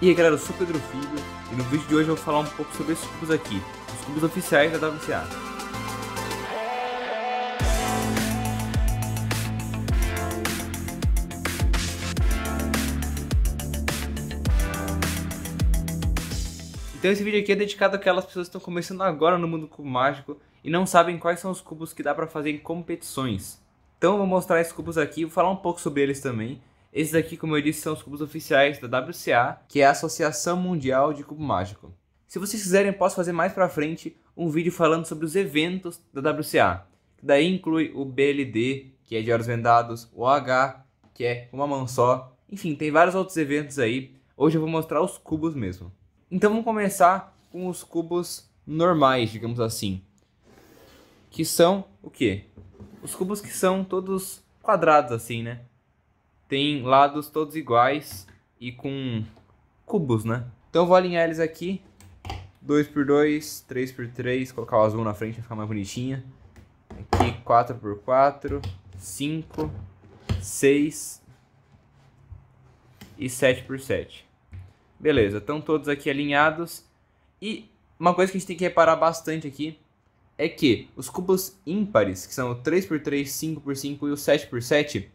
E aí galera, eu sou Pedro Filho e no vídeo de hoje eu vou falar um pouco sobre esses cubos aqui, os cubos oficiais da WCA. Então esse vídeo aqui é dedicado àquelas pessoas que estão começando agora no mundo do cubo mágico e não sabem quais são os cubos que dá para fazer em competições. Então eu vou mostrar esses cubos aqui, vou falar um pouco sobre eles também esses aqui, como eu disse, são os cubos oficiais da WCA, que é a Associação Mundial de Cubo Mágico. Se vocês quiserem, posso fazer mais pra frente um vídeo falando sobre os eventos da WCA. Que daí inclui o BLD, que é de olhos vendados, o H, que é uma mão só. Enfim, tem vários outros eventos aí. Hoje eu vou mostrar os cubos mesmo. Então vamos começar com os cubos normais, digamos assim. Que são o quê? Os cubos que são todos quadrados assim, né? Tem lados todos iguais e com cubos, né? Então eu vou alinhar eles aqui, 2x2, 3x3, colocar o azul na frente para ficar mais bonitinha. Aqui 4x4, 5, 6 e 7x7. Beleza, estão todos aqui alinhados. E uma coisa que a gente tem que reparar bastante aqui é que os cubos ímpares, que são o 3x3, 5x5 e o 7x7,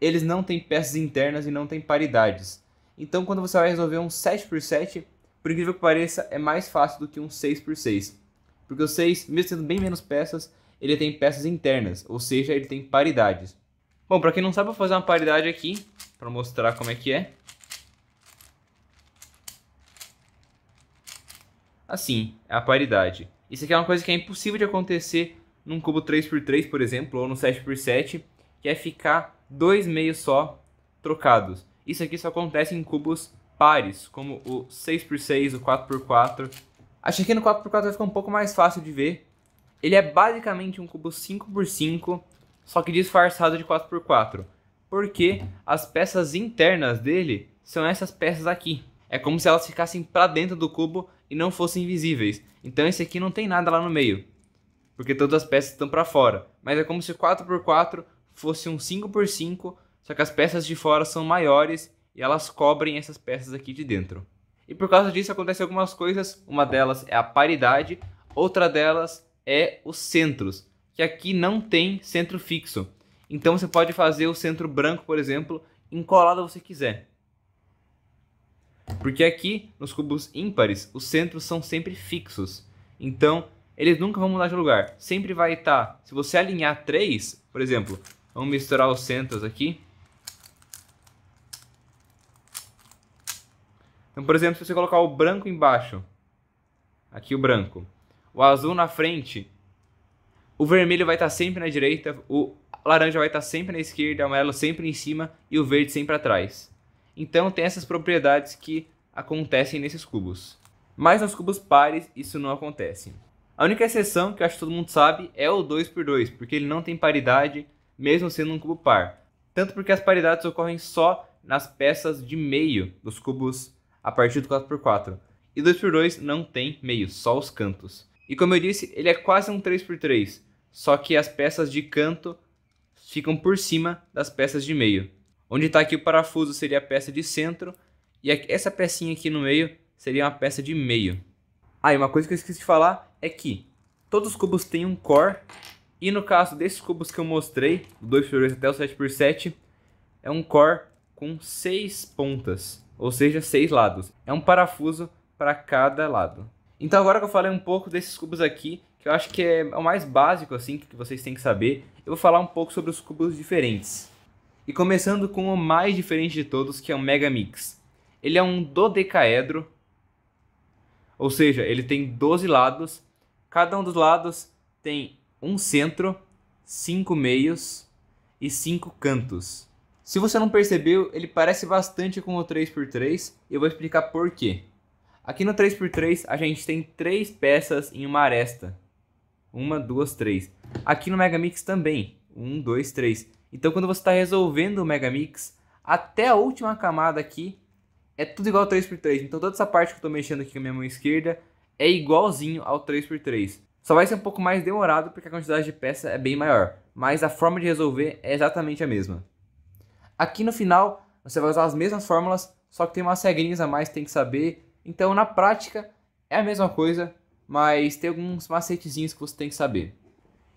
eles não têm peças internas e não têm paridades. Então, quando você vai resolver um 7x7, por incrível que pareça, é mais fácil do que um 6x6. Porque o 6, mesmo tendo bem menos peças, ele tem peças internas, ou seja, ele tem paridades. Bom, para quem não sabe, vou fazer uma paridade aqui, para mostrar como é que é. Assim, é a paridade. Isso aqui é uma coisa que é impossível de acontecer num cubo 3x3, por exemplo, ou no 7x7, que é ficar dois meios só trocados. Isso aqui só acontece em cubos pares, como o 6x6, o 4x4. Acho que no 4x4 vai ficar um pouco mais fácil de ver. Ele é basicamente um cubo 5x5, só que disfarçado de 4x4. Porque as peças internas dele são essas peças aqui. É como se elas ficassem para dentro do cubo e não fossem visíveis. Então esse aqui não tem nada lá no meio. Porque todas as peças estão para fora. Mas é como se o 4x4 fosse um 5x5, só que as peças de fora são maiores e elas cobrem essas peças aqui de dentro. E por causa disso acontecem algumas coisas, uma delas é a paridade, outra delas é os centros, que aqui não tem centro fixo. Então você pode fazer o centro branco, por exemplo, encolado você quiser. Porque aqui, nos cubos ímpares, os centros são sempre fixos. Então, eles nunca vão mudar de lugar. Sempre vai estar, se você alinhar três, por exemplo, Vamos misturar os centros aqui. Então, por exemplo, se você colocar o branco embaixo, aqui o branco, o azul na frente, o vermelho vai estar sempre na direita, o laranja vai estar sempre na esquerda, o amarelo sempre em cima e o verde sempre atrás. Então tem essas propriedades que acontecem nesses cubos. Mas nos cubos pares isso não acontece. A única exceção que eu acho que todo mundo sabe é o 2x2, porque ele não tem paridade mesmo sendo um cubo par. Tanto porque as paridades ocorrem só nas peças de meio dos cubos a partir do 4x4. E 2x2 não tem meio, só os cantos. E como eu disse, ele é quase um 3x3, só que as peças de canto ficam por cima das peças de meio. Onde está aqui o parafuso seria a peça de centro, e essa pecinha aqui no meio seria uma peça de meio. Ah, e uma coisa que eu esqueci de falar é que todos os cubos têm um core e no caso desses cubos que eu mostrei, do 2x2 até o 7x7, é um core com 6 pontas, ou seja, 6 lados. É um parafuso para cada lado. Então agora que eu falei um pouco desses cubos aqui, que eu acho que é o mais básico assim que vocês têm que saber, eu vou falar um pouco sobre os cubos diferentes. E começando com o mais diferente de todos, que é o Mega Mix. Ele é um dodecaedro, ou seja, ele tem 12 lados. Cada um dos lados tem um centro, cinco meios e cinco cantos. Se você não percebeu, ele parece bastante com o 3x3 e eu vou explicar por quê. Aqui no 3x3 a gente tem três peças em uma aresta. Uma, duas, três. Aqui no Megamix também. Um, dois, três. Então quando você está resolvendo o Megamix, até a última camada aqui é tudo igual ao 3x3. Então toda essa parte que eu estou mexendo aqui com a minha mão esquerda é igualzinho ao 3x3. Só vai ser um pouco mais demorado porque a quantidade de peça é bem maior, mas a forma de resolver é exatamente a mesma. Aqui no final, você vai usar as mesmas fórmulas, só que tem umas regrinhas a mais que tem que saber. Então, na prática, é a mesma coisa, mas tem alguns macetezinhos que você tem que saber.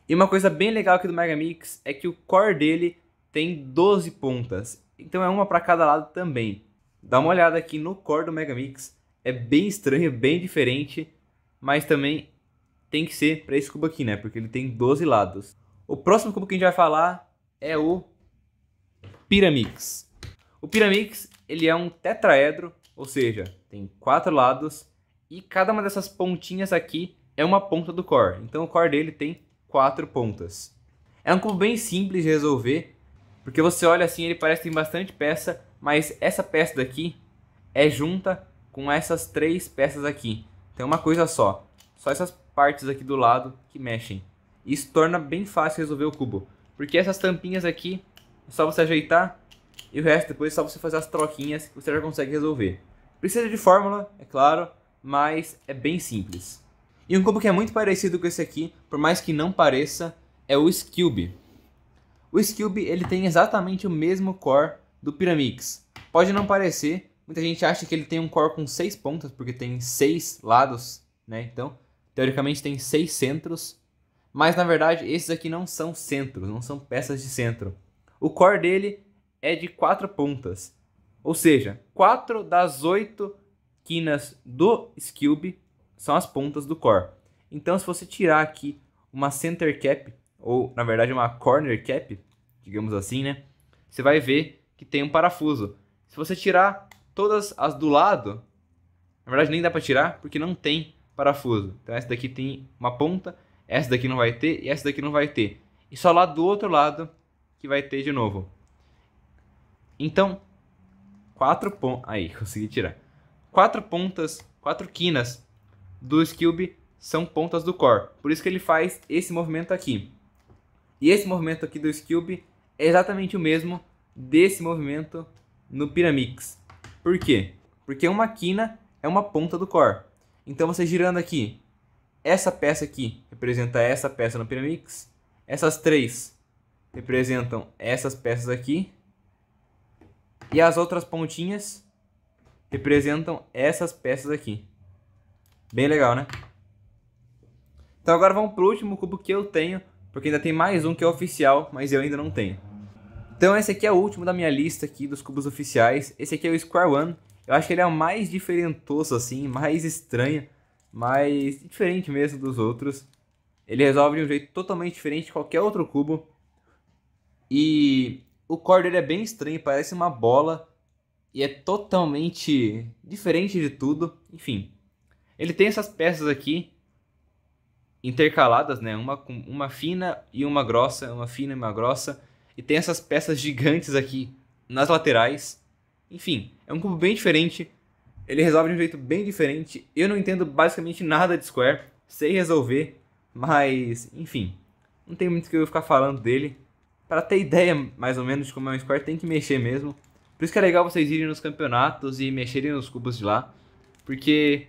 E uma coisa bem legal aqui do Megamix é que o core dele tem 12 pontas, então é uma para cada lado também. Dá uma olhada aqui no core do Megamix, é bem estranho, bem diferente, mas também tem que ser para esse cubo aqui, né? Porque ele tem 12 lados. O próximo cubo que a gente vai falar é o Pyramix. O Pyramix, ele é um tetraedro, ou seja, tem quatro lados e cada uma dessas pontinhas aqui é uma ponta do core. Então o core dele tem quatro pontas. É um cubo bem simples de resolver, porque você olha assim, ele parece que tem bastante peça, mas essa peça daqui é junta com essas três peças aqui. Tem uma coisa só. Só essas partes aqui do lado que mexem. Isso torna bem fácil resolver o cubo. Porque essas tampinhas aqui, é só você ajeitar e o resto depois é só você fazer as troquinhas que você já consegue resolver. Precisa de fórmula, é claro, mas é bem simples. E um cubo que é muito parecido com esse aqui, por mais que não pareça, é o Skilby. O Skilby ele tem exatamente o mesmo core do Pyramix. Pode não parecer, muita gente acha que ele tem um core com 6 pontas, porque tem 6 lados, né? Então, teoricamente tem 6 centros, mas na verdade esses aqui não são centros, não são peças de centro. O core dele é de 4 pontas, ou seja, 4 das 8 quinas do Skilby são as pontas do core. Então se você tirar aqui uma center cap, ou na verdade uma corner cap, digamos assim, né? Você vai ver que tem um parafuso. Se você tirar todas as do lado, na verdade nem dá para tirar porque não tem parafuso. Então essa daqui tem uma ponta, essa daqui não vai ter e essa daqui não vai ter. E só lá do outro lado que vai ter de novo. Então, quatro pontos. Aí, consegui tirar. Quatro pontas, quatro quinas do Skilby são pontas do core. Por isso que ele faz esse movimento aqui. E esse movimento aqui do Skilby é exatamente o mesmo desse movimento no Pyramix. Por quê? Porque uma quina é uma ponta do core. Então você girando aqui, essa peça aqui representa essa peça no Pyramix. Essas três representam essas peças aqui. E as outras pontinhas representam essas peças aqui. Bem legal, né? Então agora vamos para o último cubo que eu tenho, porque ainda tem mais um que é oficial, mas eu ainda não tenho. Então esse aqui é o último da minha lista aqui dos cubos oficiais. Esse aqui é o Square One. Eu acho que ele é o mais diferentoso assim, mais estranho, mais diferente mesmo dos outros. Ele resolve de um jeito totalmente diferente de qualquer outro cubo. E o core dele é bem estranho, parece uma bola e é totalmente diferente de tudo. Enfim, ele tem essas peças aqui intercaladas, né? Uma, uma fina e uma grossa, uma fina e uma grossa. E tem essas peças gigantes aqui nas laterais. Enfim, é um cubo bem diferente. Ele resolve de um jeito bem diferente. Eu não entendo basicamente nada de Square. Sei resolver, mas enfim. Não tem muito que eu ficar falando dele. Para ter ideia mais ou menos de como é um Square, tem que mexer mesmo. Por isso que é legal vocês irem nos campeonatos e mexerem nos cubos de lá. Porque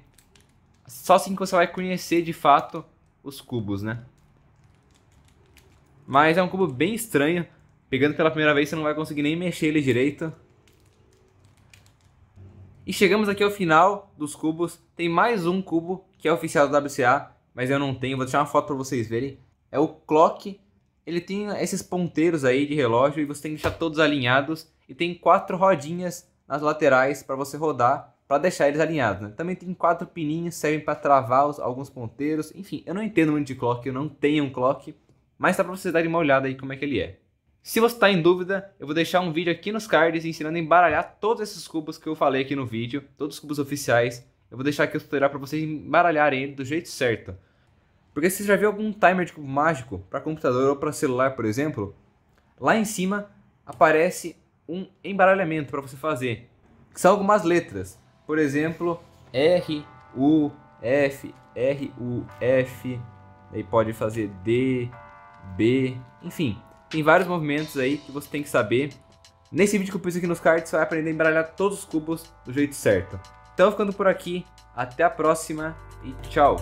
só assim que você vai conhecer de fato os cubos, né? Mas é um cubo bem estranho. Pegando pela primeira vez você não vai conseguir nem mexer ele direito. E chegamos aqui ao final dos cubos. Tem mais um cubo que é oficial do WCA, mas eu não tenho. Vou deixar uma foto para vocês verem. É o Clock. Ele tem esses ponteiros aí de relógio e você tem que deixar todos alinhados. E tem quatro rodinhas nas laterais para você rodar para deixar eles alinhados. Né? Também tem quatro pininhos, servem para travar os, alguns ponteiros. Enfim, eu não entendo muito de clock, eu não tenho um clock, mas dá para vocês darem uma olhada aí como é que ele é. Se você está em dúvida, eu vou deixar um vídeo aqui nos cards ensinando a embaralhar todos esses cubos que eu falei aqui no vídeo, todos os cubos oficiais. Eu vou deixar aqui o tutorial para vocês embaralharem ele do jeito certo. Porque se você já viu algum timer de cubo mágico para computador ou para celular, por exemplo, lá em cima aparece um embaralhamento para você fazer, que são algumas letras. Por exemplo, R, U, F, R, U, F, aí pode fazer D, B, enfim, tem vários movimentos aí que você tem que saber. Nesse vídeo que eu pus aqui nos cards, você vai aprender a embaralhar todos os cubos do jeito certo. Então, ficando por aqui, até a próxima e tchau!